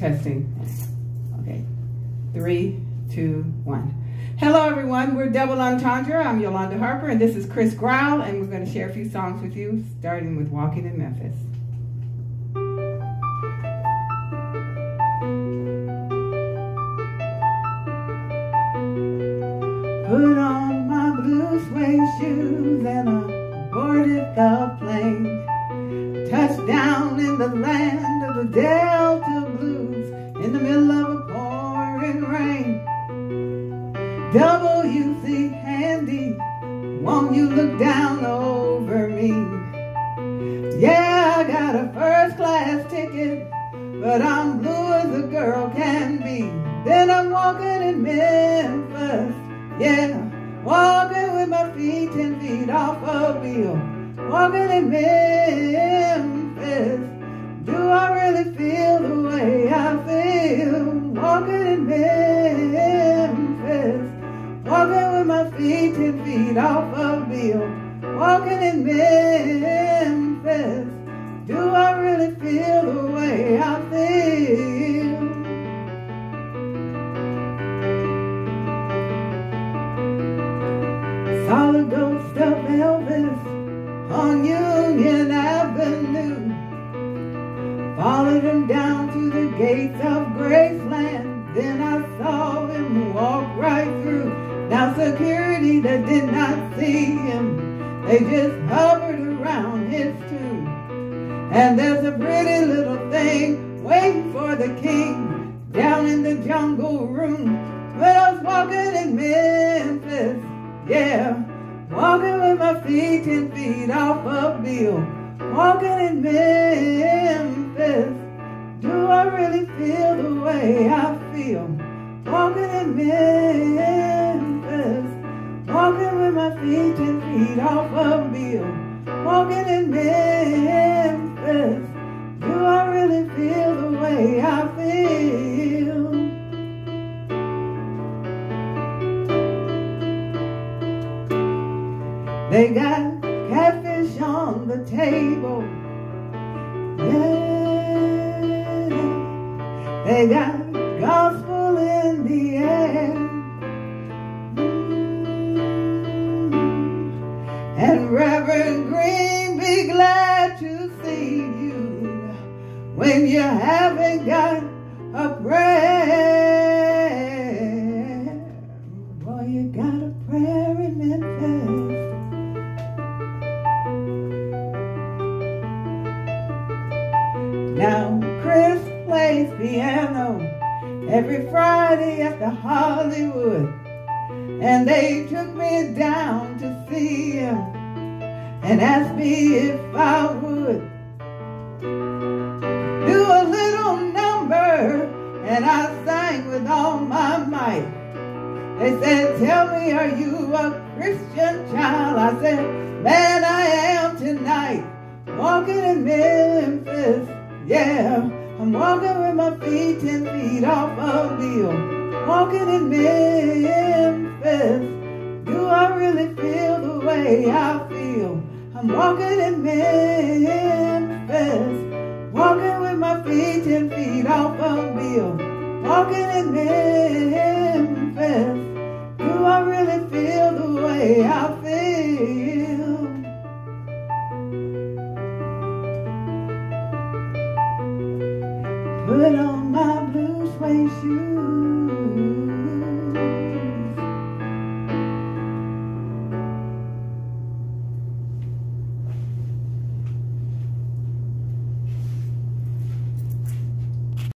Testing. Okay. Three, two, one. Hello, everyone. We're Double Entendre. I'm Yolanda Harper, and this is Kris Grauel, and we're going to share a few songs with you, starting with Walking in Memphis. Put on my blue suede shoes and I boarded the plane. Touchdown in the land of the Delta in the middle of a pouring rain. WC Handy, won't you look down over me? Yeah, I got a first class ticket, but I'm blue as a girl can be. Then I'm walking in Memphis, yeah, walking with my feet ten feet off a Beale, walking in Memphis. Feet ten feet off a Beale, walking in Memphis. Do I really feel the way I feel? Saw the ghost of Elvis on Union Avenue. Followed him down to the gates of Graceland. They just hovered around his tomb. And there's a pretty little thing waiting for the king down in the jungle room. When I was walking in Memphis, yeah, walking with my feet ten feet off a Beale, walking in Memphis. Do I really feel the way I feel? Walking in Memphis, feet off a Beale, walking in Memphis. Do I really feel the way I feel? They got catfish on the table. Yeah. They got gospel when you haven't got a prayer. Boy, you got a prayer in Memphis. Now Kris plays piano every Friday at the Hollywood. And they took me down to see him and asked me if I would And I sang with all my might. They said, tell me, are you a Christian child? I said, man, I am tonight. Walking in Memphis, yeah. I'm walking with my feet ten feet off a Beale. Walking in Memphis. Do I really feel the way I feel? I'm walking in Memphis. Walking with my feet ten feet off a Beale. Walking in Memphis. Do I really feel the way I feel? Put on my blue suede shoes